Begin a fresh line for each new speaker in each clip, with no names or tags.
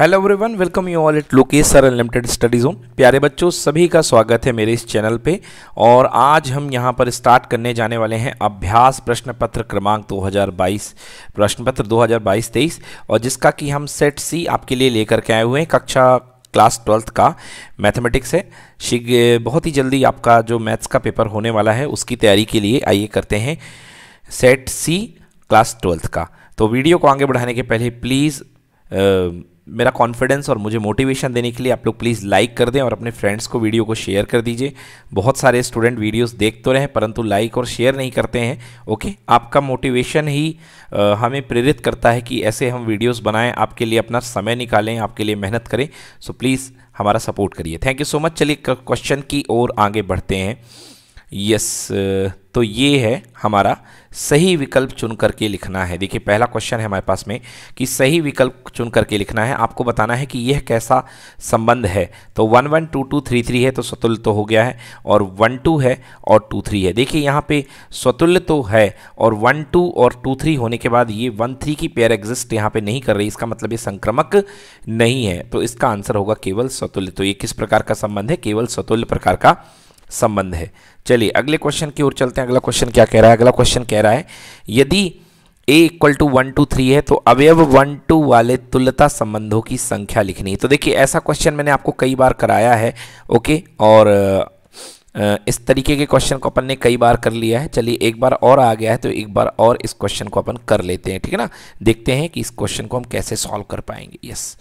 Hello everyone welcome you all at Lokesh sir unlimited study zone प्यारे बच्चों, सभी का स्वागत है मेरे इस चैनल पे। और आज हम यहाँ पर स्टार्ट करने जाने वाले हैं अभ्यास प्रश्न पत्र क्रमांक 2022 प्रश्न पत्र 2022-23 और जिसका कि हम सेट सी आपके लिए लेकर के आए हुए हैं, कक्षा क्लास ट्वेल्थ का। मैथमेटिक्स है। शीघ्र बहुत ही जल्दी आपका जो मैथ्स का पेपर होने वाला है, उसकी तैयारी के लिए आइए करते हैं सेट सी क्लास ट्वेल्थ का। तो वीडियो को आगे बढ़ाने के पहले प्लीज़ मेरा कॉन्फिडेंस और मुझे मोटिवेशन देने के लिए आप लोग प्लीज़ लाइक कर दें और अपने फ्रेंड्स को वीडियो को शेयर कर दीजिए। बहुत सारे स्टूडेंट वीडियोस देख तो रहे हैं परंतु लाइक और शेयर नहीं करते हैं। ओके आपका मोटिवेशन ही आ, हमें प्रेरित करता है कि ऐसे हम वीडियोस बनाएँ आपके लिए अपना समय निकालें आपके लिए मेहनत करें। सो प्लीज़ हमारा सपोर्ट करिए। थैंक यू सो मच चलिए क्वेश्चन की ओर आगे बढ़ते हैं। यस तो ये है हमारा सही विकल्प चुन करके लिखना है। देखिए, पहला क्वेश्चन है हमारे पास में कि सही विकल्प चुन करके लिखना है। आपको बताना है कि यह कैसा संबंध है। तो one one two two three three है तो स्वतुल्य तो हो गया है और वन टू है और टू थ्री है। देखिए, यहाँ पे स्वतुल्य तो है और वन टू और टू थ्री होने के बाद ये वन थ्री की पेयर एग्जिस्ट यहाँ पे नहीं कर रही। इसका मतलब ये संक्रमक नहीं है। तो इसका आंसर होगा केवल स्वतुल्य। तो ये किस प्रकार का संबंध है? केवल स्वतुल्य प्रकार का संबंध है। चलिए, अगले क्वेश्चन की ओर चलते हैं। अगला क्वेश्चन क्या कह रहा है? अगला क्वेश्चन कह रहा है, यदि A equal to one two three है तो अवयव वन टू वाले तुल्यता संबंधों की संख्या लिखनी है। तो देखिए, ऐसा क्वेश्चन मैंने आपको कई बार कराया है ओके और इस तरीके के क्वेश्चन को अपन ने कई बार कर लिया है। चलिए, एक बार और आ गया है तो एक बार और इस क्वेश्चन को अपन कर लेते हैं, ठीक है ना? देखते हैं कि इस क्वेश्चन को हम कैसे सॉल्व कर पाएँगे। यस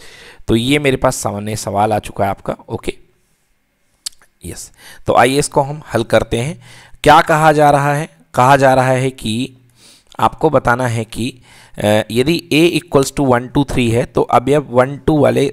तो ये मेरे पास सामने सवाल आ चुका है आपका ओके यस तो आइए इसको हम हल करते हैं। क्या कहा जा रहा है? कहा जा रहा है कि आपको बताना है कि यदि a equals to one two three है तो अवयव वन टू वाले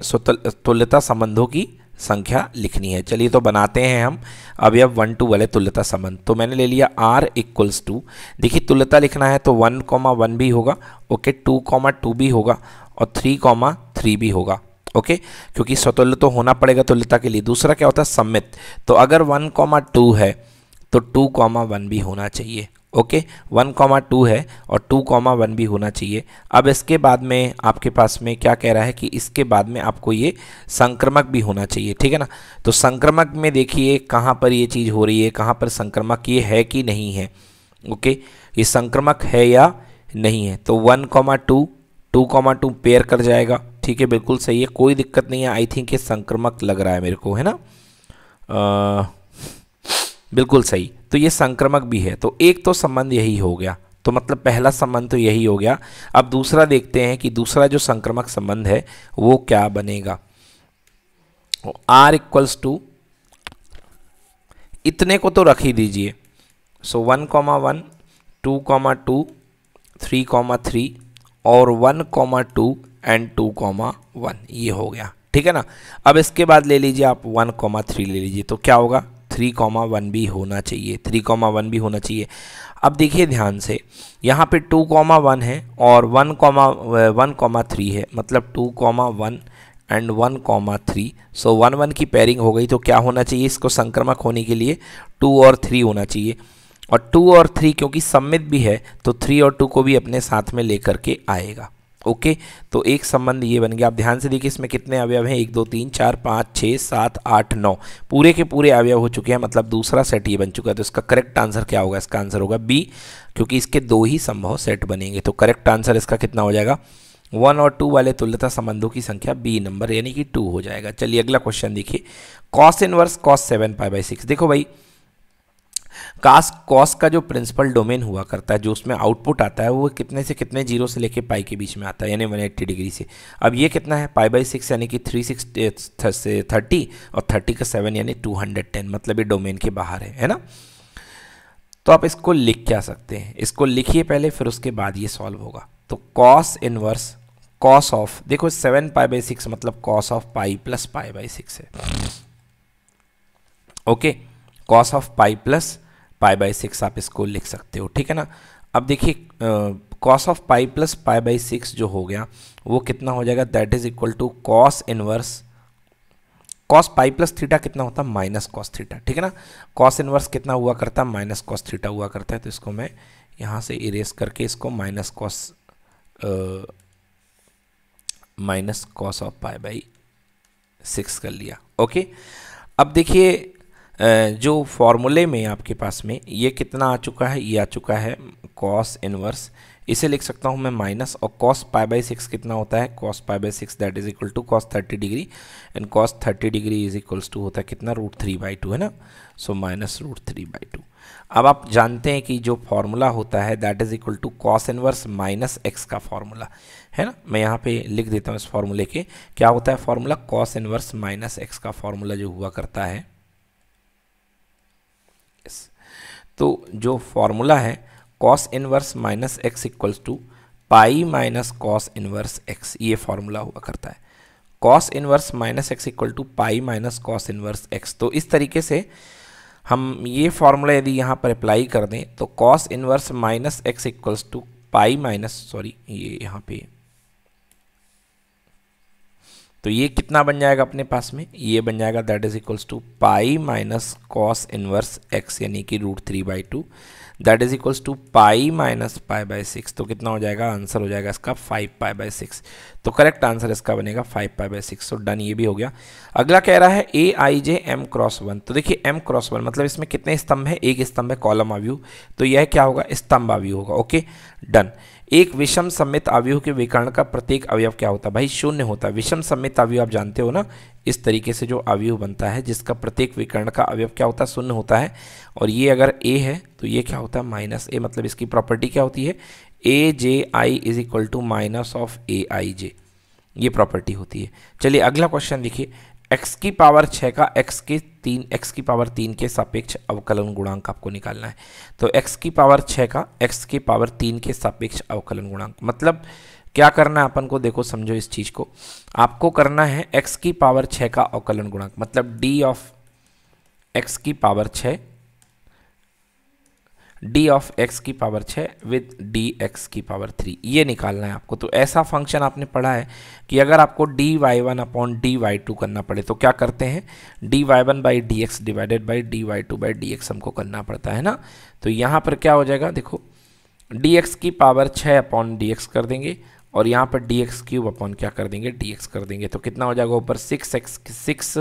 तुल्यता संबंधों की संख्या लिखनी है। चलिए तो बनाते हैं हम। अवयव वन टू वाले तुल्यता संबंध। तो मैंने ले लिया r इक्वल्स टू देखिए, तुल्यता लिखना है तो वन कॉमा वन भी होगा, ओके टू कॉमा टू भी होगा और थ्री कॉमा थ्री भी होगा। ओके? क्योंकि स्वतुल्य तो होना पड़ेगा तुल्यता के लिए। दूसरा क्या होता है? सम्मित। तो अगर वन कॉमा टू है तो टू कॉमा वन भी होना चाहिए। ओके? वन कॉमा टू है और टू कॉमा वन भी होना चाहिए। अब इसके बाद में आपके पास में क्या कह रहा है कि इसके बाद में आपको ये संक्रमक भी होना चाहिए। ठीक है ना? तो संक्रमक में देखिए, कहाँ पर ये चीज़ हो रही है, कहाँ पर संक्रमक ये है कि नहीं है। ओके? ये संक्रमक है या नहीं है? तो one comma two two comma two pair कर जाएगा। ठीक है बिल्कुल सही है। कोई दिक्कत नहीं है। आई थिंक ये संक्रमक लग रहा है मेरे को है ना? आ, बिल्कुल सही। तो ये संक्रमक भी है। तो एक तो संबंध यही हो गया। तो मतलब पहला संबंध तो यही हो गया। अब दूसरा देखते हैं कि दूसरा जो संक्रमक संबंध है वो क्या बनेगा? आर इक्वल्स टू इतने को तो रख ही दीजिए। So one comma one two comma two three comma three और one comma two and two comma one ये हो गया। ठीक है ना? अब इसके बाद ले लीजिए आप वन कॉमा थ्री ले लीजिए तो क्या होगा? थ्री कॉमा वन भी होना चाहिए। थ्री कॉमा वन भी होना चाहिए। अब देखिए ध्यान से, यहाँ पे टू कॉमा वन है और one comma one comma three है। मतलब two comma one and one comma three so one one की पेयरिंग हो गई तो क्या होना चाहिए इसको संक्रमक होने के लिए? टू और थ्री होना चाहिए। और टू और थ्री क्योंकि सम्मित भी है तो थ्री और टू को भी अपने साथ में लेकर के आएगा। ओके? तो एक संबंध ये बन गया, आप ध्यान से देखिए इसमें कितने अवयव हैं? एक, दो, तीन, चार, पाँच छः सात, आठ, नौ। पूरे के पूरे अवयव हो चुके हैं मतलब दूसरा सेट ये बन चुका है तो इसका करेक्ट आंसर क्या होगा? इसका आंसर होगा बी क्योंकि इसके दो ही संभव सेट बनेंगे तो करेक्ट आंसर इसका कितना हो जाएगा? वन और टू वाले तुल्यता संबंधों की संख्या बी नंबर यानी कि टू हो जाएगा। चलिए अगला क्वेश्चन देखिए। Cos inverse cos seven pi by six देखो भाई कास कॉस का जो प्रिंसिपल डोमेन हुआ करता है, जो उसमें आउटपुट आता है, वो कितने से कितने ज़ीरो से लेके पाई के बीच में आता है, यानी वन एट्टी डिग्री से। अब ये कितना है? पाई बाई सिक्स यानी कि थ्री सिक्स से थर्टी और थर्टी का सेवन यानी टू हंड्रेड टेन मतलब ये डोमेन के बाहर है है ना? तो आप इसको लिख क्या सकते हैं? इसको लिखिए पहले, फिर उसके बाद ये सॉल्व होगा। तो कॉस इनवर्स, कॉस ऑफ़, देखो सेवन पाई बाई सिक्स मतलब cos of pi plus pi by six है। Okay? Cos of pi plus pi by six आप इसको लिख सकते हो, ठीक है ना? अब देखिए cos of pi plus pi by six जो हो गया, वो कितना हो जाएगा? That is equal to cos inverse cos pi plus theta कितना होता? है माइनस कॉस थीटा ठीक है ना? कॉस इनवर्स कितना हुआ करता? है माइनस कॉस थीटा हुआ करता है तो इसको मैं यहाँ से इरेज करके इसको minus cos minus cos of pi by six कर लिया ओके अब देखिए जो फॉर्मूले में आपके पास में ये कितना आ चुका है, ये आ चुका है कॉस इनवर्स इसे लिख सकता हूँ मैं माइनस और कॉस पाई बाई सिक्स कितना होता है? Cos pi by six that is equal to cos thirty degree and cos thirty degree is equals to होता है कितना? रूट थ्री बाई टू है ना? So minus root three by two अब आप जानते हैं कि जो फॉर्मूला होता है that is equal to cos inverse minus x का फॉर्मूला है ना? मैं यहाँ पे लिख देता हूँ इस फॉर्मूले के। क्या होता है formula cos inverse minus x का फॉर्मूला जो हुआ करता है तो जो फॉर्मूला है cos inverse minus x equals to pi minus cos inverse x ये फॉर्मूला हुआ करता है। Cos inverse minus x equal to pi minus cos inverse x तो इस तरीके से हम ये फॉर्मूला यदि यहाँ पर अप्लाई कर दें तो cos inverse minus x equals to pi minus sorry ये यहाँ पे तो ये कितना बन जाएगा अपने पास में? ये बन जाएगा that is equals to pi minus cos inverse x यानी कि root three by two that is equals to pi minus pi by six तो कितना हो जाएगा? आंसर हो जाएगा इसका फाइव पाई बाई सिक्स तो करेक्ट आंसर इसका बनेगा फाइव पाई बाई सिक्स तो डन ये भी हो गया। अगला कह रहा है a i j m cross one तो देखिए एम क्रॉस वन मतलब इसमें कितने स्तंभ है? एक स्तंभ है कॉलम आव्यू तो यह क्या होगा? स्तंभ आव्यू होगा। ओके डन एक विषम सम्मित अवयव के विकर्ण का प्रत्येक अवयव क्या होता है? भाई, शून्य होता है। विषम सम्मित अवयव आप जानते हो ना? इस तरीके से जो अवयव बनता है, जिसका प्रत्येक विकर्ण का अवयव क्या होता है? शून्य होता है। और ये अगर ए है तो ये क्या होता है? माइनस ए मतलब इसकी प्रॉपर्टी क्या होती है? A j i is equal to minus of a i j ये प्रॉपर्टी होती है। चलिए अगला क्वेश्चन देखिए। X की पावर छः का, x के तीन, x की पावर तीन के सापेक्ष अवकलन गुणांक आपको निकालना है। तो x की पावर छः का, x की पावर तीन के सापेक्ष अवकलन गुणांक। मतलब क्या करना है अपन को? देखो, समझो इस चीज़ को। आपको करना है x की पावर छः का अवकलन गुणांक। मतलब d ऑफ़ x की पावर छः डी ऑफ़ एक्स की पावर छः विद डी एक्स की पावर थ्री। ये निकालना है आपको। तो ऐसा फ़ंक्शन आपने पढ़ा है कि अगर आपको d y one upon d y two करना पड़े तो क्या करते हैं? D y one by d x divided by d y two by d x हमको करना पड़ता है ना? तो यहाँ पर क्या हो जाएगा? देखो, डी एक्स की पावर छः अपॉन डी एक्स कर देंगे और यहाँ पर डी एक्स क्यूब अपॉन क्या कर देंगे? डी एक्स कर देंगे। तो कितना हो जाएगा ऊपर? सिक्स एक्स, सिक्स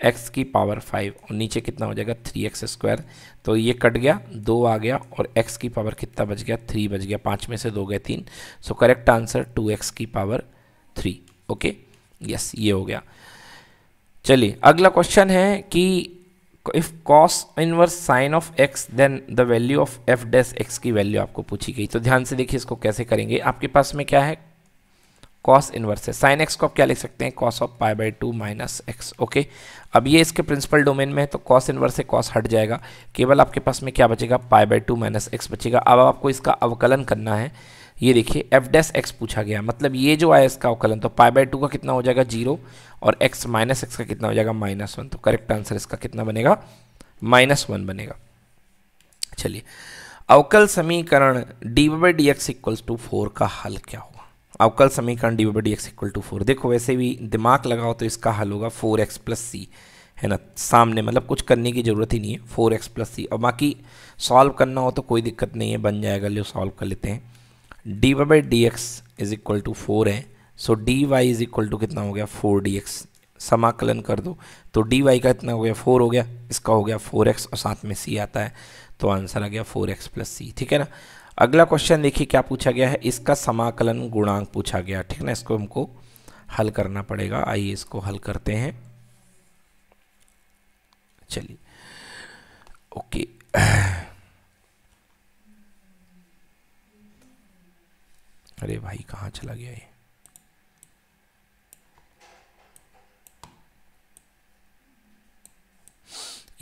एक्स की पावर फाइव और नीचे कितना हो जाएगा थ्री एक्स स्क्वायर तो ये कट गया, दो आ गया और एक्स की पावर कितना बच गया? थ्री बच गया, पाँच में से दो गए तीन। So correct answer two x की पावर थ्री ओके यस ये हो गया। चलिए, अगला क्वेश्चन है कि if cos inverse sine of x then the value of f dash x की वैल्यू आपको पूछी गई। तो ध्यान से देखिए इसको कैसे करेंगे। आपके पास में क्या है? कॉस इनवर्स है। साइन एक्स को आप क्या लिख सकते हैं? Cos of pi by two minus x okay अब ये इसके प्रिंसिपल डोमेन में है तो कॉस इनवर्स से कॉस हट जाएगा। केवल आपके पास में क्या बचेगा? Pi by two minus x बचेगा। अब आपको इसका अवकलन करना है। ये देखिए एफ़ डेस एक्स पूछा गया। मतलब ये जो आया इसका अवकलन तो पाई बाई टू का कितना हो जाएगा? ज़ीरो और एक्स माइनस एक्स का कितना हो जाएगा? माइनस वन तो करेक्ट आंसर इसका कितना बनेगा? माइनस वन बनेगा। चलिए, अवकल समीकरण d by d x equals to four का हल क्या होगा? अवकल समीकरण d by d x equal to four. देखो, वैसे भी दिमाग लगाओ तो इसका हल होगा फोर एक्स प्लस सी, है ना? सामने मतलब कुछ करने की ज़रूरत ही नहीं है, फोर एक्स प्लस सी। और बाकी सॉल्व करना हो तो कोई दिक्कत नहीं है, बन जाएगा, लो सॉल्व कर लेते हैं। D by d x is equal to four है, so d y is equal to कितना हो गया? Four d x. समाकलन कर दो तो डी वाई का कितना हो गया? फोर हो गया, इसका हो गया फोर एक्स, और साथ में सी आता है तो आंसर आ गया फोर एक्स प्लस सी, ठीक है ना? अगला क्वेश्चन देखिए क्या पूछा गया है? इसका समाकलन गुणांक पूछा गया, ठीक है ना? इसको हमको हल करना पड़ेगा। आइए इसको हल करते हैं। चलिए। ओके। अरे भाई, कहाँ चला गया ये?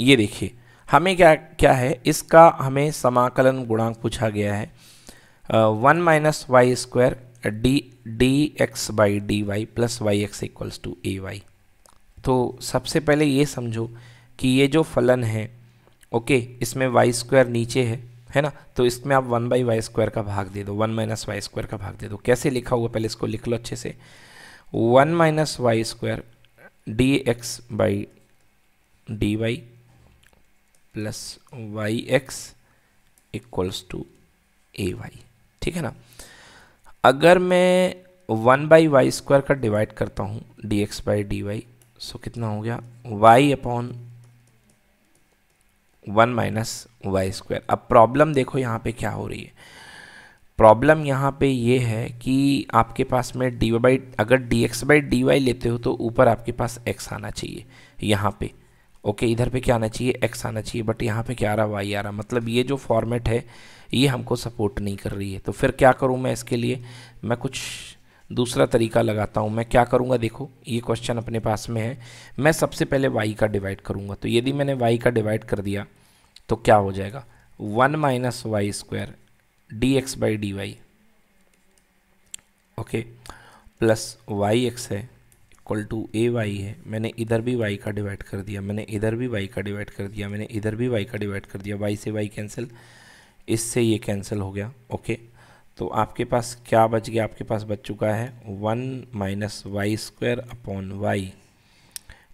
ये देखिए हमें क्या क्या है? इसका हमें समाकलन गुणांक पूछा गया है। One minus y square d d x by d y plus y x equals to a y तो सबसे पहले ये समझो कि ये जो फलन है, ओके, इसमें वाई स्क्वायर नीचे है है ना? तो इसमें आप वन बाई वाई स्क्वायर का भाग दे दो, वन माइनस वाई स्क्वायर का भाग दे दो। कैसे लिखा हुआ पहले इसको लिख लो अच्छे से। One minus y square d x by d y plus y x equals to a y ठीक है ना? अगर मैं वन बाई वाई स्क्वायर का डिवाइड करता हूँ d x by d y so कितना हो गया? Y upon one minus y square अब प्रॉब्लम देखो यहाँ पे क्या हो रही है। प्रॉब्लम यहाँ पे ये है कि आपके पास में डी बाई अगर d x by d y लेते हो तो ऊपर आपके पास एक्स आना चाहिए, यहाँ पे। ओके, इधर पे क्या आना चाहिए? एक्स आना चाहिए बट यहाँ पे क्या आ रहा वाई आ रहा मतलब ये जो फॉर्मेट है, ये हमको सपोर्ट नहीं कर रही है। तो फिर क्या करूँ मैं इसके लिए? मैं कुछ दूसरा तरीका लगाता हूँ। मैं क्या करूँगा? देखो, ये क्वेश्चन अपने पास में है। मैं सबसे पहले वाई का डिवाइड करूँगा। तो यदि मैंने वाई का डिवाइड कर दिया तो क्या हो जाएगा? One minus y square d x by d y. Okay, plus y x है। इक्वल टू ए वाई है। मैंने इधर भी वाई का डिवाइड कर दिया, मैंने इधर भी वाई का डिवाइड कर दिया, मैंने इधर भी वाई का डिवाइड कर दिया वाई से वाई कैंसिल इससे ये कैंसिल हो गया ओके तो आपके पास क्या बच गया? आपके पास बच चुका है one minus y square upon y.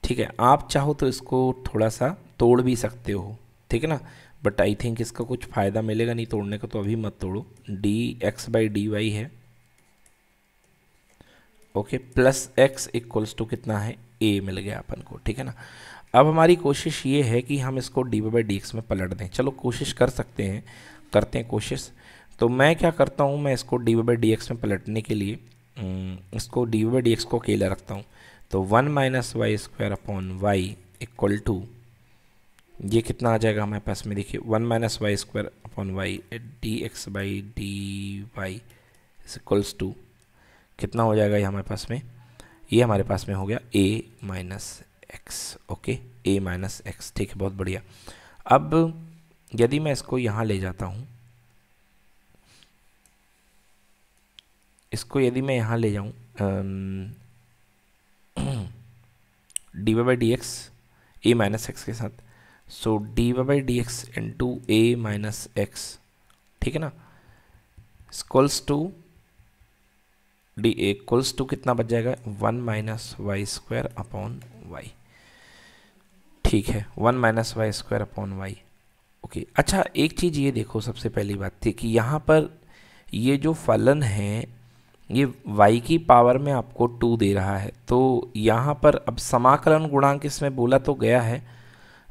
ठीक है, आप चाहो तो इसको थोड़ा सा तोड़ भी सकते हो, ठीक है ना? बट आई थिंक इसका कुछ फ़ायदा मिलेगा नहीं, तोड़ने का तो अभी मत तोड़ो। D x by d y है। Okay, plus x equals to कितना है? ए मिल गया अपन को, ठीक है ना? अब हमारी कोशिश ये है कि हम इसको डी बाई डी एक्स में पलट दें। चलो, कोशिश कर सकते हैं, करते हैं कोशिश। तो मैं क्या करता हूँ? मैं इसको डी बाई डी एक्स में पलटने के लिए इसको डी बाई डी एक्स को अकेला रखता हूँ। तो one minus y square upon y equal to, ये कितना आ जाएगा हमारे पास में? देखिए, one minus y square upon y d x by d y equals to कितना हो जाएगा ये हमारे पास में? ये हमारे पास में हो गया a minus x okay a minus x ठीक है, बहुत बढ़िया। अब यदि मैं इसको यहाँ ले जाता हूँ, इसको यदि मैं यहाँ ले जाऊँ d y by d x a minus x के साथ so d y by d x into a minus x ठीक है ना? Equals to d equals to कितना बच जाएगा? One minus y square upon y. ठीक है, one minus y square upon y. Okay अच्छा एक चीज़ ये देखो सबसे पहली बात थी कि यहाँ पर ये जो फलन है, ये y की पावर में आपको टू दे रहा है। तो यहाँ पर अब समाकलन गुणांक इसमें बोला तो गया है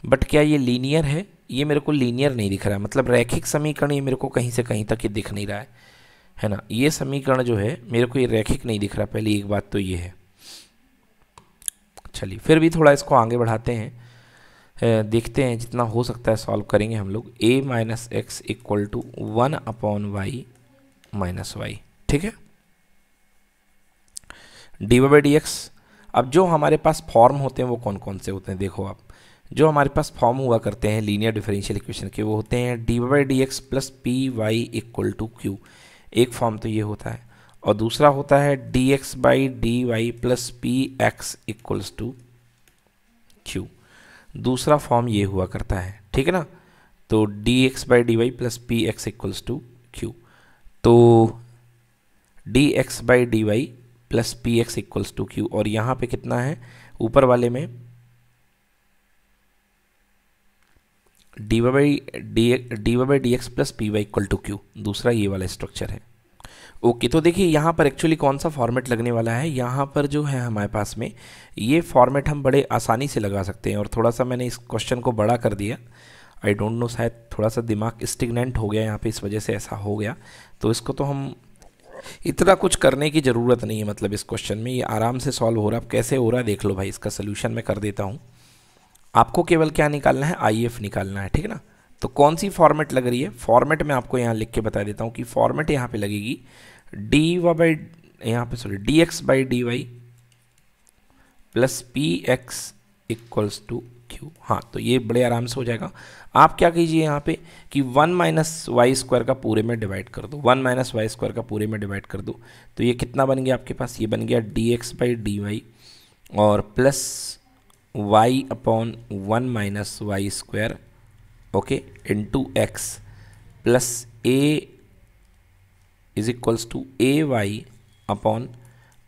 बट क्या ये लीनियर है? ये मेरे को लीनियर नहीं दिख रहा है। मतलब रैखिक समीकरण ये मेरे को कहीं से कहीं तक ये दिख नहीं रहा है। है ना? ये समीकरण जो है, मेरे को ये रैखिक नहीं दिख रहा। पहली एक बात तो ये है। चलिए, फिर भी थोड़ा इसको आगे बढ़ाते हैं। देखते हैं जितना हो सकता है सॉल्व करेंगे हम लोग। A minus x equal to one upon y minus y ठीक है? डी वाई डी एक्स अब जो हमारे पास फॉर्म होते हैं, वो कौन कौन से होते हैं? देखो आप। जो हमारे पास फॉर्म हुआ करते हैं लीनियर डिफरेंशियल इक्वेशन के, वो होते हैं d y d x plus p y equal to q एक फॉर्म तो ये होता है। और दूसरा होता है d x by d y plus p x equals to q दूसरा फॉर्म ये हुआ करता है, ठीक है ना? तो d x by d y plus p x equals to q तो d x by d y plus p x equals to q और यहाँ पे कितना है? ऊपर वाले में d y by d d y by d x plus p y equal to q दूसरा ये वाला स्ट्रक्चर है। ओके तो देखिए, यहाँ पर एक्चुअली कौन सा फॉर्मेट लगने वाला है? यहाँ पर जो है हमारे पास में, ये फॉर्मेट हम बड़े आसानी से लगा सकते हैं और थोड़ा सा मैंने इस क्वेश्चन को बड़ा कर दिया। आई डोंट नो शायद थोड़ा सा दिमाग स्टिगनेंट हो गया यहाँ पे, इस वजह से ऐसा हो गया। तो इसको तो हम इतना कुछ करने की ज़रूरत नहीं है मतलब इस क्वेश्चन में। ये आराम से सॉल्व हो रहा है। अब कैसे हो रहा है, देख लो भाई, इसका सोल्यूशन मैं कर देता हूँ। आपको केवल क्या निकालना है? आई निकालना है, ठीक है ना? तो कौन सी फॉर्मेट लग रही है? फॉर्मेट मैं आपको यहाँ लिख के बता देता हूँ कि फॉर्मेट यहाँ पे लगेगी। डी वा बाई यहाँ पे sorry d x by d y plus p x equals to q हाँ तो ये बड़े आराम से हो जाएगा। आप क्या कीजिए यहाँ पे कि वन माइनस वाई स्क्वायर का पूरे में डिवाइड कर दो। वन माइनस वाई स्क्वायर का पूरे में डिवाइड कर दो। तो ये कितना बन गया आपके पास? ये बन गया d x by d y और plus y upon one minus y square okay into x plus a is equals to a y upon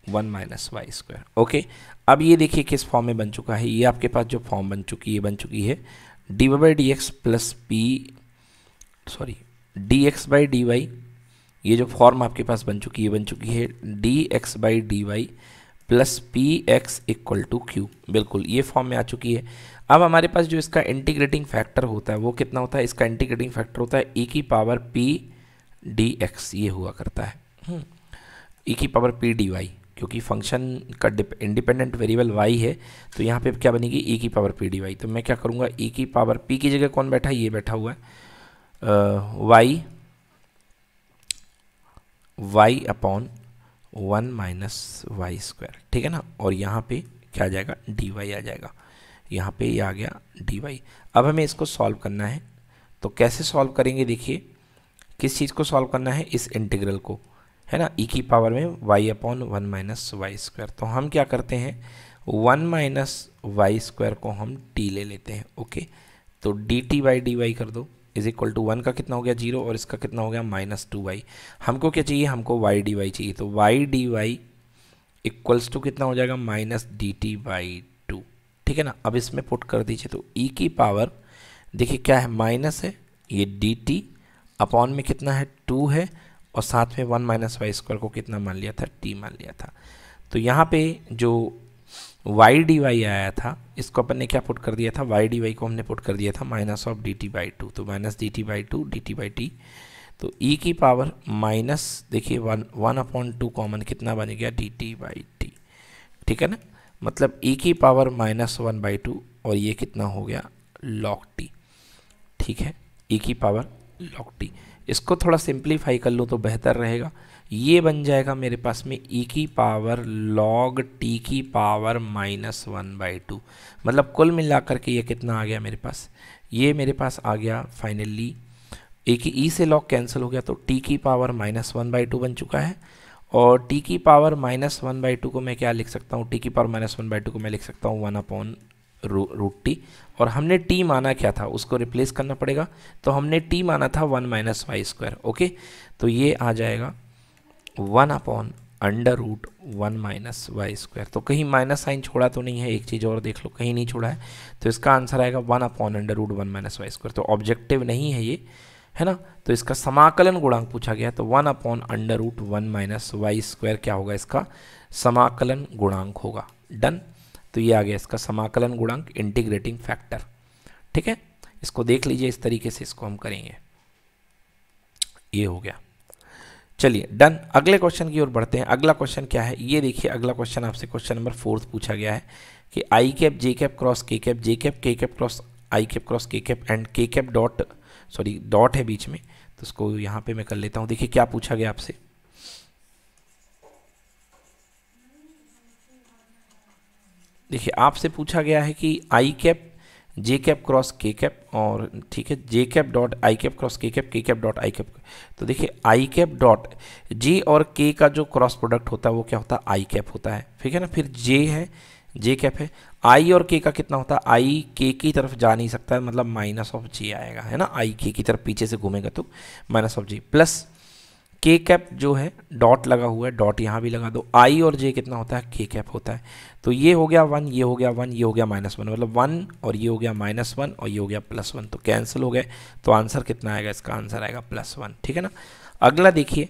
one minus y square okay अब ये देखिए किस फॉर्म में बन चुका है। ये आपके पास जो फॉर्म बन चुकी है बन चुकी है d y by d x plus p sorry d x by d y ये जो फॉर्म आपके पास बन चुकी है बन चुकी है d x by d y plus p x equal to q. बिल्कुल, ये फॉर्म में आ चुकी है। अब हमारे पास जो इसका इंटीग्रेटिंग फैक्टर होता है, वो कितना होता है? इसका इंटीग्रेटिंग फैक्टर होता है ई e की पावर पी डी एक्स ये हुआ करता है। ई हम्म। e की पावर पी डी वाई क्योंकि फ़ंक्शन का इंडिपेंडेंट वेरिएबल वाई है तो यहाँ पे क्या बनेगी? ई e की पावर पी डी वाई तो मैं क्या करूँगा? ई की पावर पी की जगह कौन बैठा है? ये बैठा हुआ है। Y y upon one minus y square. ठीक है ना? और यहाँ पे क्या आ जाएगा? डी वाई आ जाएगा। यहाँ पे ये आ गया डी वाई। अब हमें इसको सॉल्व करना है। तो कैसे सॉल्व करेंगे? देखिए, किस चीज़ को सॉल्व करना है? इस इंटीग्रल को। है ना? ई e की पावर में y upon one minus y square. तो हम क्या करते हैं? वन माइनस वाई स्क्वायर को हम टी ले लेते हैं। ओके? तो d t y d y कर दो। इज़ इक्वल टू वन का कितना हो गया ज़ीरो और इसका कितना हो गया माइनस टू वाई हमको क्या चाहिए? हमको वाई डी वाई चाहिए। तो y d y equals to कितना हो जाएगा? Minus d t by two ठीक है ना? अब इसमें पुट कर दीजिए। तो ई e की पावर देखिए क्या है? माइनस है, ये डी टी अपॉन में कितना है? टू है और साथ में वन माइनस वाई स्क्वायर को कितना मान लिया था? टी मान लिया था। तो यहाँ पे जो वाई डी वाई आया था, इसको अपन ने क्या पुट कर दिया था? वाई डी वाई को हमने पुट कर दिया था minus of d t by two तो minus d t by two d t by t तो ई e की पावर माइनस देखिए one one upon two common कितना बन गया? डी टी बाई टी ठीक है ना? मतलब ई e की power minus one by two और ये कितना हो गया? लॉक टी ठीक है? ई e की पावर लॉक टी इसको थोड़ा सिंप्लीफाई कर लो तो बेहतर रहेगा। ये बन जाएगा मेरे पास में ई e की पावर लॉग टी की power minus one by two मतलब कुल मिला करके ये कितना आ गया मेरे पास? ये मेरे पास आ गया फाइनली ए की ई से लॉग कैंसिल हो गया तो टी की power minus one by two बन चुका है. और टी की power minus one by two को मैं क्या लिख सकता हूँ? टी की power minus one by two को मैं लिख सकता हूँ वन अपॉन रूट टी और हमने टी माना क्या था? उसको रिप्लेस करना पड़ेगा. तो हमने टी माना था one minus Y square okay तो ये आ जाएगा. One upon under root one minus Y square. तो कहीं माइनस साइन छोड़ा तो नहीं है, एक चीज़ और देख लो, कहीं नहीं छोड़ा है। तो इसका आंसर आएगा one upon under root one minus Y square. तो ऑब्जेक्टिव नहीं है ये, है ना? तो इसका समाकलन गुणांक पूछा गया तो one upon under root one minus Y square क्या होगा इसका? समाकलन गुणांक होगा। डन? तो ये आ गया इसका समाकलन गुणांक, इंटीग्रेटिंग फैक्टर। ठीक है? इसको देख लीजिए, इस तरीके से इसको हम करेंगे। ये हो गया। चलिए डन अगले क्वेश्चन की ओर बढ़ते हैं। अगला क्वेश्चन क्या है? ये देखिए, अगला क्वेश्चन आपसे क्वेश्चन नंबर फोर्थ पूछा गया है कि I cap J cap cross K cap J cap K cap cross I cap cross K cap and K cap dot sorry dot है बीच में। तो उसको यहाँ पे मैं कर लेता हूँ। देखिए, क्या पूछा गया आपसे? देखिए, आपसे पूछा गया है कि I cap J cap cross K cap और ठीक है J cap dot I cap cross K cap K cap dot I cap तो देखिए आई कैप डॉट जे और के का जो क्रॉस प्रोडक्ट होता है, वो क्या होता है? आई कैप होता है। ठीक है ना? फिर जे है जे कैप है। आई और के का कितना होता है? आई के की तरफ़ जा नहीं सकता है मतलब माइनस ऑफ़ जे आएगा, है ना? आई के की तरफ़ पीछे से घूमेगा तो minus of J plus K cap जो है डॉट लगा हुआ है डॉट यहाँ भी लगा दो। आई और जे कितना होता है? के कैप होता है। तो ये हो गया वन ये हो गया वन ये हो गया माइनस वन मतलब वन और ये हो गया माइनस वन और ये हो गया प्लस वन तो कैंसिल हो गए। तो आंसर कितना आएगा? इसका आंसर आएगा प्लस वन ठीक है ना? अगला देखिए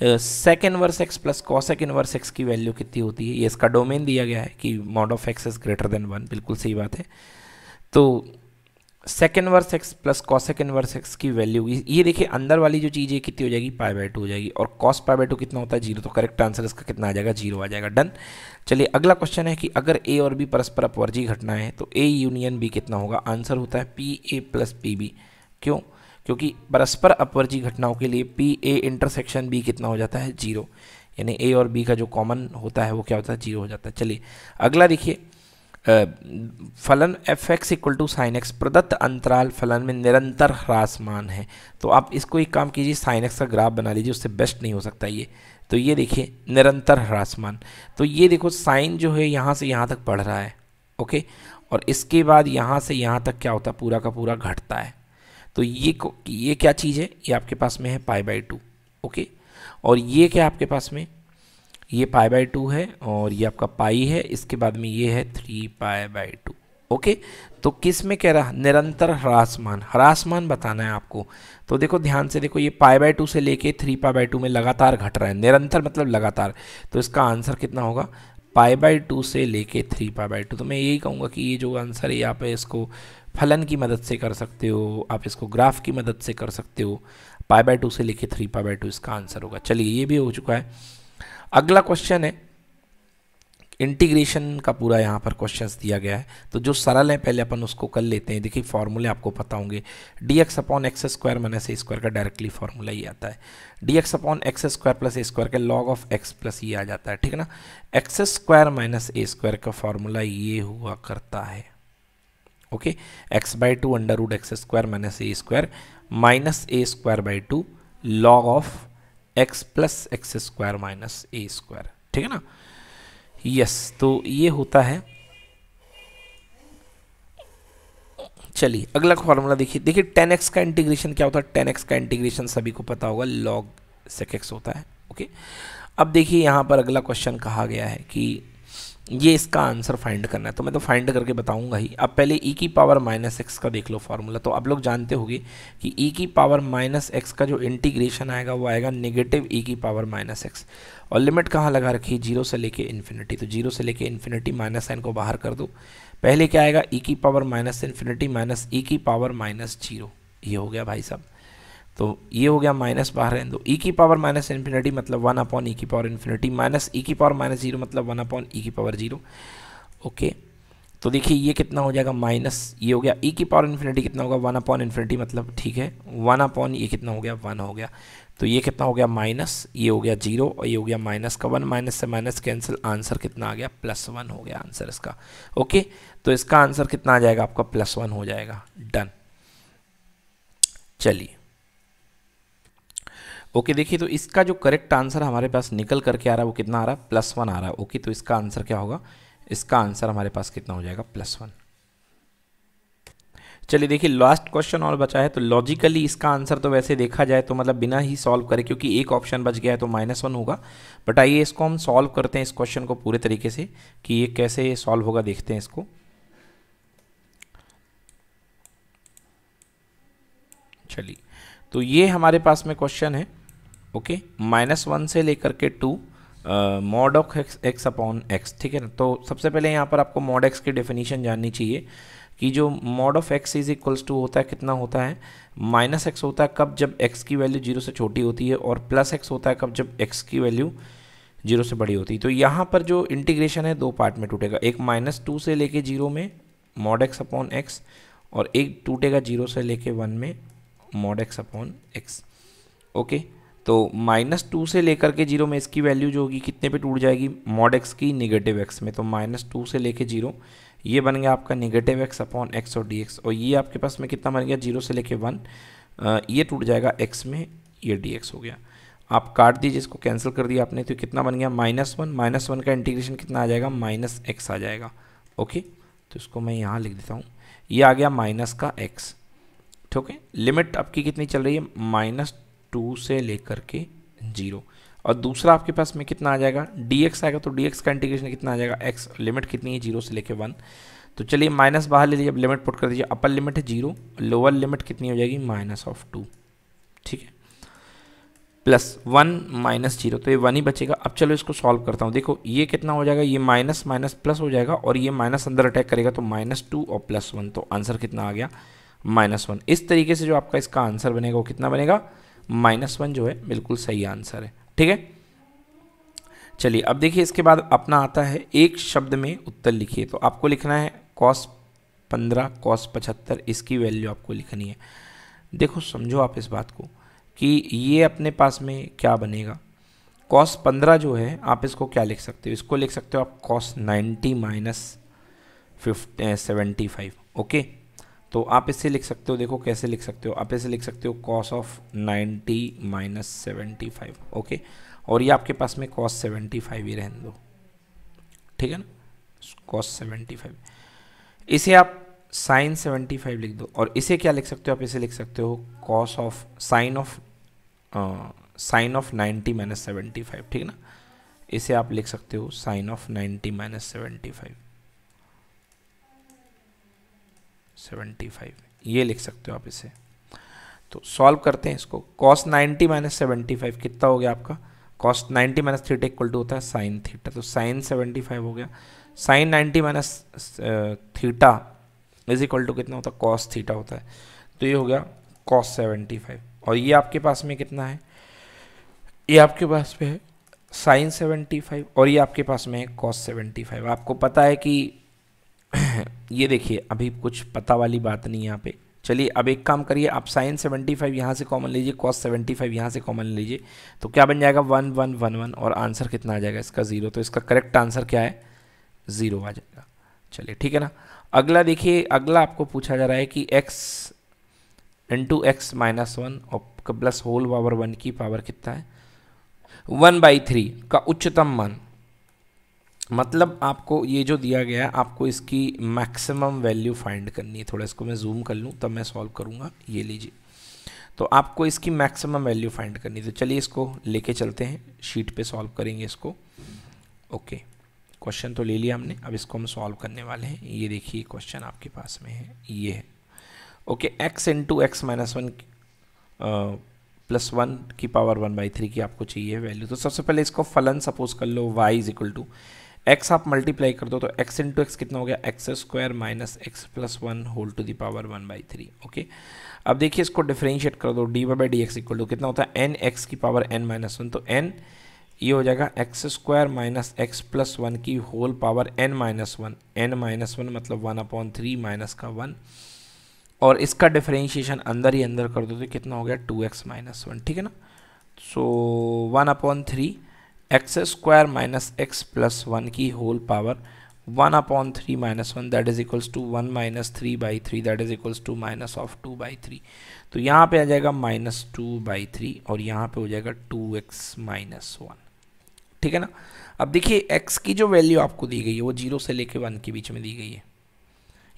sec inverse X plus cosec inverse X की वैल्यू कितनी होती है? ये इसका डोमेन दिया गया है कि mod of X is greater than one बिल्कुल सही बात है। तो sec inverse X plus cosec inverse X की वैल्यू ये देखिए, अंदर वाली जो चीज़ है कितनी हो जाएगी? पाई बाई टू हो जाएगी। और कॉस पाई बाई टू कितना होता है? ज़ीरो तो करेक्ट आंसर इसका कितना आ जाएगा? ज़ीरो आ जाएगा। डन चलिए, अगला क्वेश्चन है कि अगर ए और बी परस्पर अपवर्जी घटना है तो ए यूनियन बी कितना होगा? आंसर होता है P A plus P B क्यों? क्योंकि परस्पर अपवर्जी घटनाओं के लिए पी ए इंटरसेक्शन बी कितना हो जाता है? ज़ीरो यानी ए और बी का जो कॉमन होता है, वो क्या होता है? ज़ीरो हो जाता है। चलिए, अगला देखिए। फलन F X equal to sine X प्रदत्त अंतराल फलन में निरंतर ह्रासमान है। तो आप इसको एक काम कीजिए साइन एक्स का ग्राफ बना लीजिए, उससे बेस्ट नहीं हो सकता ये। तो ये देखिए, निरंतर ह्रासमान। तो ये देखो साइन जो है यहाँ से यहाँ तक बढ़ रहा है ओके और इसके बाद यहाँ से यहाँ तक क्या होता है? पूरा का पूरा घटता है। तो ये ये क्या चीज़ है? ये आपके पास में है पाई बाई टू ओके और ये क्या आपके पास में? ये पाई बाई टू है और ये आपका पाई है, इसके बाद में ये है three pi by two, okay? तो किसमें कह रहा, निरंतर ह्रासमान ह्रासमान बताना है आपको। तो देखो, ध्यान से देखो, ये पाई बाय टू से लेके थ्री पाई बाई टू में लगातार घट रहा है, निरंतर मतलब लगातार। तो इसका आंसर कितना होगा? पाई बाय टू से लेके थ्री पाई बाय टू। तो मैं यही कहूँगा कि ये जो आंसर है आप इसको फलन की मदद से कर सकते हो, आप इसको ग्राफ की मदद से कर सकते हो। पाई बाय टू से लेके थ्री पाई बाय टू इसका आंसर होगा। चलिए, ये भी हो चुका है। अगला क्वेश्चन है। इंटीग्रेशन का पूरा यहाँ पर क्वेश्चंस दिया गया है। तो जो सरल है, पहले अपन उसको कर लेते हैं। देखिए फॉर्मूले आपको पता होंगे। D X upon X square minus A square का डायरेक्टली फॉर्मूला ही आता है। D X upon X square plus A square का लॉग ऑफ़ एक्स प्लस ये आ जाता है, ठीक है ना? X square minus A square का फॉर्मूला ये हुआ करता है। Okay? X by two under root X square minus A square minus A square by two log of X plus X square minus A square ठीक है ना? Yes तो ये होता है। चलिए, अगला फॉर्मूला देखिए। देखिए टेन एक्स का इंटीग्रेशन क्या होता है? टेन एक्स का इंटीग्रेशन सभी को पता होगा। लॉग सेक एक्स होता है ओके अब देखिए, यहाँ पर अगला क्वेश्चन कहा गया है कि ये इसका आंसर फाइंड करना है तो मैं तो फाइंड करके बताऊँगा ही। अब पहले ई e की पावर माइनस एक्स का देख लो फार्मूला तो आप लोग जानते होंगे कि ई e की पावर माइनस एक्स का जो इंटीग्रेशन आएगा, वो आएगा नेगेटिव ई e की पावर माइनस एक्स और लिमिट कहाँ लगा रखी है? ज़ीरो से लेके इन्फिनिटी तो ज़ीरो से लेके इन्फिनिटी माइनस साइन को बाहर कर दो। पहले क्या आएगा? ई की power minus infinity minus E की पावर माइनस ज़ीरो ये हो गया भाई साहब। तो ये हो गया माइनस बाहर रहने दो ई की पावर माइनस इन्फिनिटी मतलब वन अपॉन ई की पावर इन्फिनिटी माइनस ई की पावर माइनस ज़ीरो मतलब वन अपॉन ई की पावर ज़ीरो ओके तो देखिए ये कितना हो जाएगा माइनस, ये हो गया ई की पावर इन्फिनिटी कितना होगा? वन अपॉन इन्फिनिटी मतलब ठीक है वन अपॉन ये कितना हो गया? वन हो गया। तो ये कितना हो गया? माइनस, ये हो गया ज़ीरो और ये हो गया माइनस का वन माइनस से माइनस कैंसिल आंसर कितना आ गया? प्लस वन हो गया आंसर इसका। ओके तो इसका आंसर कितना आ जाएगा? आपका प्लस वन हो जाएगा। डन चलिए। ओके, देखिए तो इसका जो करेक्ट आंसर हमारे पास निकल करके आ रहा है, वो कितना आ रहा है? प्लस वन आ रहा है। ओके तो इसका आंसर क्या होगा? इसका आंसर हमारे पास कितना हो जाएगा? प्लस वन चलिए, देखिए लास्ट क्वेश्चन और बचा है तो लॉजिकली इसका आंसर तो वैसे देखा जाए तो मतलब बिना ही सॉल्व करे, क्योंकि एक ऑप्शन बच गया है तो माइनस वन होगा। बट आइए इसको हम सॉल्व करते हैं, इस क्वेश्चन को पूरे तरीके से, कि ये कैसे सॉल्व होगा, देखते हैं इसको। चलिए तो ये हमारे पास में क्वेश्चन है। ओके? माइनस वन से लेकर के two mod of X X upon X ठीक है ना? तो सबसे पहले यहाँ पर आपको मॉड एक्स की डेफिनेशन जाननी चाहिए कि जो mod of X is equals to होता है, कितना होता है? माइनस एक्स होता है कब जब एक्स की वैल्यू ज़ीरो से छोटी होती है और प्लस एक्स होता है कब जब एक्स की वैल्यू ज़ीरो से बड़ी होती है। तो यहाँ पर जो इंटीग्रेशन है, दो पार्ट में टूटेगा। एक माइनस टू से लेके ज़ीरो में मॉड एक्स अपॉन एक्स और एक टूटेगा ज़ीरो से लेके वन में mod X upon X okay? तो माइनस टू से लेकर के ज़ीरो में इसकी वैल्यू जो होगी कितने पे टूट जाएगी? मॉड एक्स की निगेटिव एक्स में। तो माइनस टू से लेके ज़ीरो, ये बन गया आपका निगेटिव एक्स अपॉन एक्स और डी एक्स और ये आपके पास में कितना बन गया? ज़ीरो से लेके वन। ये टूट जाएगा एक्स में, ये डी एक्स हो गया। आप काट दीजिए, इसको कैंसिल कर दिया आपने तो कितना बन गया? Minus one. माइनस वन का इंटीग्रेशन कितना आ जाएगा? माइनस एक्स आ जाएगा। ओके? तो इसको मैं यहाँ लिख देता हूँ। ये आ गया माइनस का एक्स ठीक है? लिमिट आपकी कितनी चल रही है? माइनस टू से लेकर के ज़ीरो। और दूसरा आपके पास में कितना आ जाएगा? डी एक्स आएगा तो डी एक्स का इंटीग्रेशन कितना आ जाएगा? एक्स लिमिट कितनी है? ज़ीरो से लेकर वन तो चलिए माइनस बाहर ले लीजिए, अब लिमिट पुट कर दीजिए। अपर लिमिट है ज़ीरो लोअर लिमिट कितनी हो जाएगी? माइनस ऑफ़ टू ठीक है? प्लस वन माइनस ज़ीरो तो ये वन ही बचेगा। अब चलो इसको सॉल्व करता हूँ। देखो, ये कितना हो जाएगा? ये माइनस माइनस प्लस हो जाएगा और ये माइनस अंदर अटैक करेगा तो माइनस टू और प्लस वन तो आंसर कितना आ गया? माइनस वन इस तरीके से जो आपका इसका आंसर बनेगा, वो कितना बनेगा? माइनस वन जो है, बिल्कुल सही आंसर है। ठीक है? चलिए, अब देखिए, इसके बाद अपना आता है, एक शब्द में उत्तर लिखिए। तो आपको लिखना है कॉस पंद्रह कॉस पचहत्तर, इसकी वैल्यू आपको लिखनी है। देखो, समझो आप इस बात को कि ये अपने पास में क्या बनेगा। कॉस पंद्रह जो है, आप इसको क्या लिख सकते हो? इसको लिख सकते हो आप cos ninety minus fifty, seventy five, okay? तो आप इसे लिख सकते हो, देखो कैसे लिख सकते हो। आप इसे लिख सकते हो cos of 90 minus seventy five okay और ये आपके पास में कॉस सेवेंटी फाइव ही रहने दो, ठीक है ना? कॉस सेवेंटी फाइव इसे आप साइन सेवेंटी फाइव लिख दो, और इसे क्या लिख सकते हो? आप इसे लिख सकते हो cos of sine of sine of ninety minus seventy five ठीक है ना? इसे आप लिख सकते हो sine of ninety minus seventy five seventy five ये लिख सकते हो आप इसे। तो सॉल्व करते हैं इसको। कॉस नाइन्टी माइनस सेवेंटी कितना हो गया आपका? Cos ninety minus theta equal to होता है साइन थीटा तो साइन सेवेंटी फाइव हो गया। Sine ninety minus theta is equal to कितना होता है? कॉस थीटा होता है। तो ये हो गया कॉस सेवेंटी फाइव और ये आपके पास में कितना है? ये आपके पास में है साइन सेवेंटी और ये आपके पास में है कॉस सेवेंटी आपको पता है कि ये देखिए, अभी कुछ पता वाली बात नहीं यहाँ पे। चलिए, अब एक काम करिए, आप साइन सेवेंटी फाइव यहाँ से कॉमन लीजिए कॉस सेवेंटी फाइव यहाँ से कॉमन लीजिए। तो क्या बन जाएगा? वन वन वन वन और आंसर कितना आ जाएगा? इसका ज़ीरो तो इसका करेक्ट आंसर क्या है? ज़ीरो आ जाएगा। चलिए, ठीक है ना? अगला देखिए, अगला आपको पूछा जा रहा है कि X into X minus one और प्लस होल पावर वन की पावर कितना है? वन बाई थ्री का उच्चतम मान। मतलब आपको ये जो दिया गया है, आपको इसकी मैक्सिमम वैल्यू फाइंड करनी है। थोड़ा इसको मैं जूम कर लूँ, तब मैं सॉल्व करूँगा। ये लीजिए। तो आपको इसकी मैक्सिमम वैल्यू फाइंड करनी है। तो चलिए इसको लेके चलते हैं। शीट पे सॉल्व करेंगे इसको। ओके क्वेश्चन तो ले लिया हमने। अब इसको हम सॉल्व करने वाले हैं। ये देखिए क्वेश्चन आपके पास में है। ये है। Okay X into X minus one plus one की पावर वन बाई थ्री की आपको चाहिए वैल्यू तो सबसे पहले इसको फलन सपोज़ कर लो Y is equal to X आप मल्टीप्लाई कर दो तो एक्स इंटू एक्स कितना हो गया? X square minus X plus one whole to the power one by three okay अब देखिए इसको डिफ्रेंशिएट कर दो D Y by D X equal to कितना होता है? एन एक्स की पावर एन माइनस वन तो एन ये हो जाएगा X square minus X plus one की whole power N minus one N minus one मतलब वन अपॉन थ्री माइनस का वन और इसका डिफ्रेंशिएशन अंदर ही अंदर कर दो तो कितना हो गया? टू एक्स माइनस वन ठीक है ना? So one upon three X square minus X plus one की whole power one upon three minus one that is equals to one minus three by three that is equals to minus of two by three तो यहाँ पे आ जाएगा minus two by three और यहाँ पे हो जाएगा टू एक्स माइनस वन ठीक है ना? अब देखिए एक्स की जो वैल्यू आपको दी गई है, वो ज़ीरो से लेके वन के बीच में दी गई है।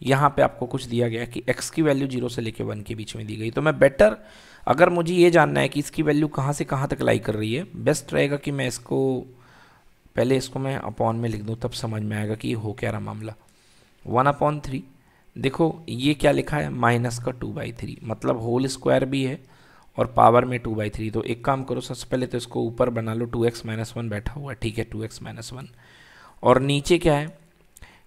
यहाँ पे आपको कुछ दिया गया कि एक्स की वैल्यू ज़ीरो से लेके वन के बीच में दी गई। तो मैं बेटर अगर मुझे ये जानना है कि इसकी वैल्यू कहाँ से कहाँ तक लाई कर रही है बेस्ट रहेगा कि मैं इसको, पहले इसको मैं अपॉन में लिख दूँ, तब समझ में आएगा कि ये हो क्या रहा मामला। वन अपॉन थ्री देखो ये क्या लिखा है माइनस का टू बाई थ्री मतलब होल स्क्वायर भी है और पावर में टू बाई थ्री तो एक काम करो, सबसे पहले तो इसको ऊपर बना लो टू एक्स माइनस वन बैठा हुआ, ठीक है टू एक्स माइनस वन और नीचे क्या है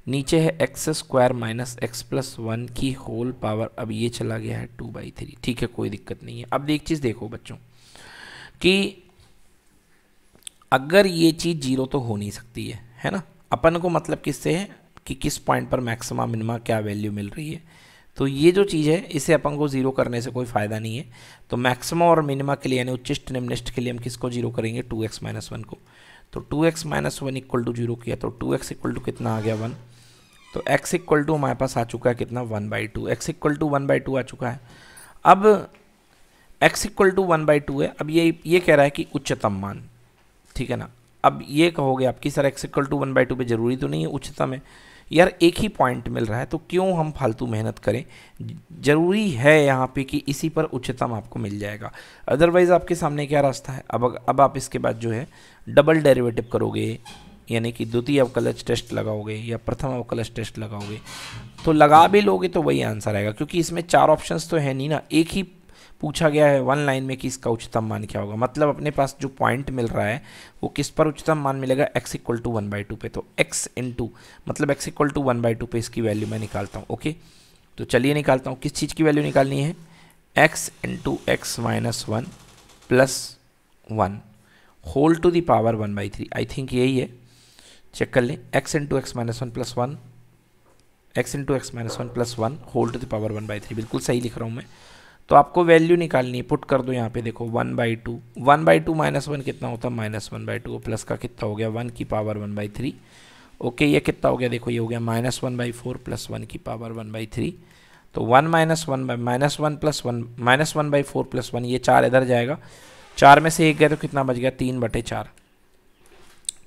नीचे है X square minus X plus one की होल पावर अब ये चला गया है टू बाई थ्री ठीक है, कोई दिक्कत नहीं है। अब एक चीज़ देखो बच्चों, कि अगर ये चीज़ ज़ीरो तो हो नहीं सकती है है ना? अपन को मतलब किससे है? कि किस पॉइंट पर मैक्सिमम मिनिमा क्या वैल्यू मिल रही है? तो ये जो चीज़ है, इसे अपन को ज़ीरो करने से कोई फ़ायदा नहीं है। तो मैक्सिमम और मिनिमा के लिए, यानी उच्चिष्ट निम्निष्ट के लिए हम किसको ज़ीरो करेंगे? टू एक्स माइनस वन को। तो two X minus one equal to zero किया तो टू एक्स इक्वल टू कितना आ गया वन तो x इक्वल टू हमारे पास आ चुका है कितना? One by two X equal to one by two आ चुका है। अब x equal to one by two है। अब ये ये कह रहा है कि उच्चतम मान। ठीक है ना? अब ये कहोगे आपकी sir x equal to one by two पर ज़रूरी तो नहीं है, उच्चतम है। यार एक ही पॉइंट मिल रहा है तो क्यों हम फालतू मेहनत करें? ज़रूरी है यहाँ पे कि इसी पर उच्चतम आपको मिल जाएगा। अदरवाइज़ आपके सामने क्या रास्ता है? अब अब आप इसके बाद जो है डबल डेरिवेटिव करोगे। यानी कि द्वितीय अवकलज टेस्ट लगाओगे या प्रथम अवकलज टेस्ट लगाओगे। तो लगा भी लोगे तो वही आंसर आएगा, क्योंकि इसमें चार ऑप्शन तो है नहीं ना। एक ही पूछा गया है वन लाइन में कि इसका उच्चतम मान क्या होगा। मतलब अपने पास जो पॉइंट मिल रहा है, वो किस पर उच्चतम मान मिलेगा? X equal to one by two पे। तो एक्स इन टू मतलब X equal to one by two पे इसकी वैल्यू मैं निकालता हूँ ओके तो चलिए निकालता हूँ। किस चीज़ की वैल्यू निकालनी है? X into X minus one plus one whole to the power one by three I think यही है। चेक कर लें X into X minus one plus one X into X minus one plus one whole to the power one by three बिल्कुल सही लिख रहा हूँ मैं. तो आपको वैल्यू निकालनी है. पुट कर दो यहाँ पे देखो. One by two one by two minus one कितना होता? है minus one by two plus का कितना हो गया? वन की power one by three okay ये कितना हो गया? देखो, ये हो गया minus one by four plus one की पावर वन बाई थ्री तो one minus one by minus one plus one minus one by four plus one ये चार इधर जाएगा. चार में से एक गया तो कितना बच गया? तीन बटे चार.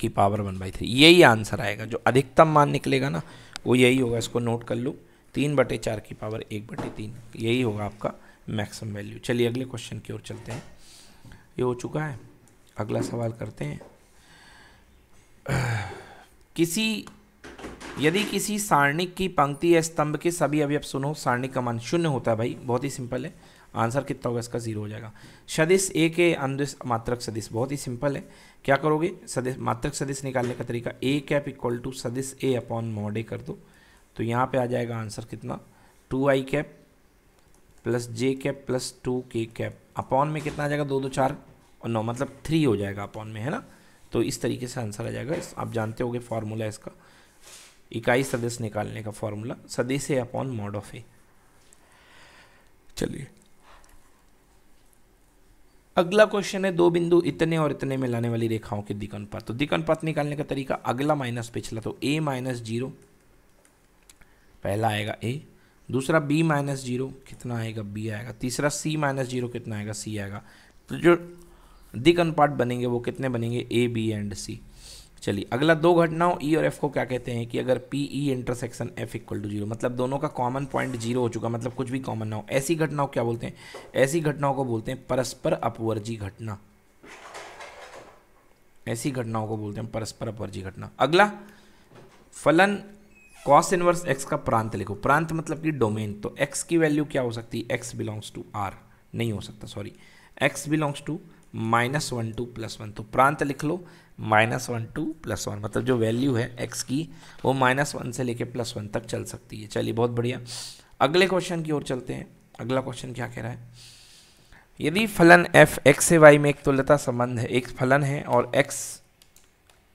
की पावर वन बाई थ्री यही आंसर आएगा. जो अधिकतम मान निकलेगा ना, वो यही होगा. इसको नोट कर लो. तीन बटे चार की पावर एक बटे तीन. यही होगा आपका मैक्सिमम वैल्यू चलिए अगले क्वेश्चन की ओर चलते हैं. ये हो चुका है. अगला सवाल करते हैं. किसी, यदि किसी सारणिक की पंक्ति या स्तंभ के सभी अभी अवयव सुनो, सारणिक का मान शून्य होता है भाई. बहुत ही सिंपल है. आंसर कितना होगा? इसका ज़ीरो हो जाएगा। सदिश ए के अनुदिश मात्रक सदिश, बहुत ही सिंपल है। क्या करोगे? सदिश, मात्रक सदिश निकालने का तरीका ए कैप इक्वल टू सदिश ए अपॉन मॉड ए कर दो। तो यहाँ पे आ जाएगा आंसर कितना? Two I cap plus J cap plus two K cap upon में कितना आ जाएगा? दो दो, चार, और नौ मतलब थ्री हो जाएगा अपॉन में, है ना? तो इस तरीके से आंसर आ जाएगा। आप जानते होगे फॉर्मूला इसका। इकाई सदस्य निकालने का फॉर्मूला सदस्य अपॉन मॉड ऑफ़ ए चलिए। अगला क्वेश्चन है, दो बिंदु इतने और इतने में लाने वाली रेखाओं के दिक अनुपात तो दिक अनुपात निकालने का तरीका, अगला माइनस पिछला तो ए माइनस ज़ीरो पहला आएगा ए दूसरा बी माइनस ज़ीरो कितना आएगा बी आएगा, तीसरा सी माइनस ज़ीरो कितना आएगा सी आएगा। तो जो दिक अनुपात बनेंगे, वो कितने बनेंगे? ए बी एंड सी चलिए, अगला दो घटनाओं ई e और एफ़ को क्या कहते हैं कि अगर P E intersection F equal to zero मतलब दोनों का कॉमन पॉइंट ज़ीरो हो चुका मतलब कुछ भी कॉमन ना हो। ऐसी घटनाओं क्या बोलते हैं? ऐसी घटनाओं को बोलते हैं परस्पर अपवर्जी घटना। ऐसी घटनाओं को बोलते हैं परस्पर अपवर्जी घटना। अगला, फलन कॉस इनवर्स एक्स का प्रांत लिखो। प्रांत मतलब कि डोमेन तो एक्स की वैल्यू क्या हो सकती है? एक्स बिलोंग्स टू आर नहीं हो सकता sorry X belongs to minus one two plus one तो प्रांत लिख लो। Minus one two, plus one. मतलब जो वैल्यू है एक्स की, वो माइनस वन से लेके प्लस वन तक चल सकती है। चलिए, बहुत बढ़िया। अगले क्वेश्चन की ओर चलते हैं। अगला क्वेश्चन क्या कह रहा है? यदि फलन एफ़ एक्स से वाई में एक तुल्यता संबंध है, एक फलन है, और एक्स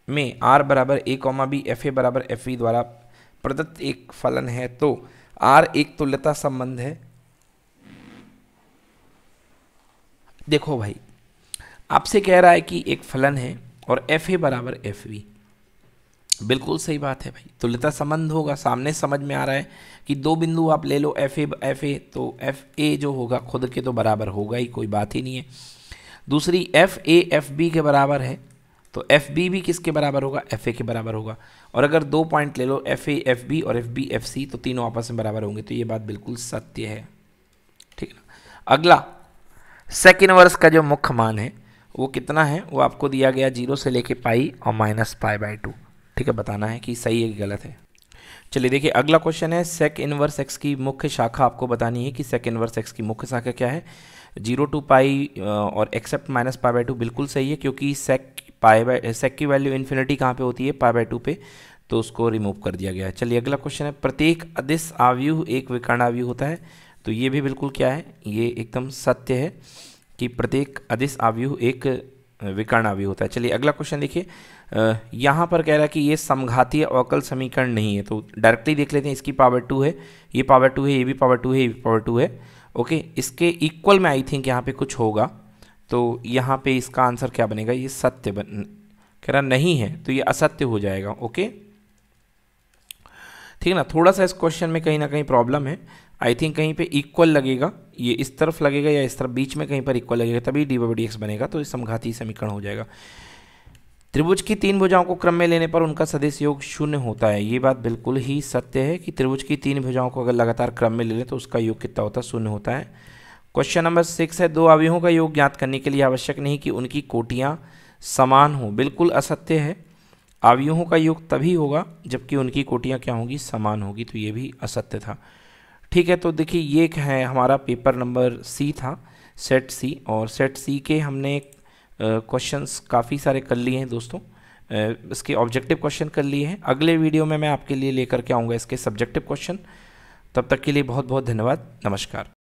में आर बराबर A comma B F A बराबर एफ़ ई द्वारा प्रदत्त एक फलन है तो आर एक तुल्यता संबंध है। देखो भाई, आपसे कह रहा है कि एक फलन है और एफ़ ए बराबर एफ़ वी बिल्कुल सही बात है भाई। तुल्यता संबंध होगा, सामने समझ में आ रहा है कि दो बिंदु आप ले लो एफ़ ए एफ़ ए तो एफ़ ए जो होगा, खुद के तो बराबर होगा ही, कोई बात ही नहीं है। दूसरी एफ़ ए एफ़ बी के बराबर है तो एफ़ बी भी किसके बराबर होगा? एफ़ ए के बराबर होगा। और अगर दो पॉइंट ले लो एफ़ ए एफ़ बी और एफ़ बी एफ़ सी तो तीनों आपस में बराबर होंगे तो ये बात बिल्कुल सत्य है। ठीक है अगला सेकेंड वर्ष का जो मुख्य मान है वो कितना है, वो आपको दिया गया ज़ीरो से लेके पाई और माइनस पाई बाई टू। ठीक है, बताना है कि सही है कि गलत है। चलिए देखिए, अगला क्वेश्चन है सेक इनवर्स एक्स की मुख्य शाखा आपको बतानी है कि सेक इनवर्स एक्स की मुख्य शाखा क्या है? ज़ीरो टू पाई और except minus pi by two बिल्कुल सही है, क्योंकि सेक पाई बाई सेक की वैल्यू इन्फिनिटी कहाँ पे होती है? पाई बाई टू पे तो उसको रिमूव कर दिया गया है। चलिए, अगला क्वेश्चन है, प्रत्येक अदिश आव्यूह एक विकर्ण आव्यूह होता है तो ये भी बिल्कुल क्या है? ये एकदम सत्य है। कि प्रत्येक अदिश आव्यूह एक विकर्ण आव्यूह होता है। चलिए अगला क्वेश्चन देखिए। यहाँ पर कह रहा है कि ये समघातीय अवकल समीकरण नहीं है तो डायरेक्टली देख लेते हैं, इसकी पावर टू है, ये पावर टू है, ये भी पावर टू है, ये भी पावर टू है। ओके इसके इक्वल में आई थिंक यहाँ पे कुछ होगा तो यहाँ पे इसका आंसर क्या बनेगा? ये सत्य बन, कह रहा नहीं है तो ये असत्य हो जाएगा। ओके ठीक है ना, थोड़ा सा इस क्वेश्चन में कहीं ना कहीं प्रॉब्लम है। आई थिंक कहीं पे इक्वल लगेगा। ये इस तरफ़ लगेगा या इस तरफ़, बीच में कहीं पर इक्वल लगेगा, तभी डी बाई डी एक्स बनेगा तो समघाती समीकरण हो जाएगा। त्रिभुज की तीन भुजाओं को क्रम में लेने पर उनका सदस्य योग शून्य होता है। ये बात बिल्कुल ही सत्य है कि त्रिभुज की तीन भुजाओं को अगर लगातार क्रम में ले लें तो उसका योग कितना होता है? शून्य होता है। क्वेश्चन नंबर सिक्स है, दो अवयों का योग ज्ञात करने के लिए आवश्यक नहीं कि उनकी कोटियाँ समान हों। बिल्कुल असत्य है। अवयों का योग तभी होगा जबकि उनकी कोटियाँ क्या होंगी? समान होगी। तो ये भी असत्य था। ठीक है तो देखिए, ये है हमारा पेपर नंबर सी था सेट सी और सेट सी के हमने क्वेश्चंस काफ़ी सारे कर लिए हैं दोस्तों। इसके ऑब्जेक्टिव क्वेश्चन कर लिए हैं। अगले वीडियो में मैं आपके लिए लेकर के आऊँगा इसके सब्जेक्टिव क्वेश्चन तब तक के लिए बहुत बहुत धन्यवाद। नमस्कार।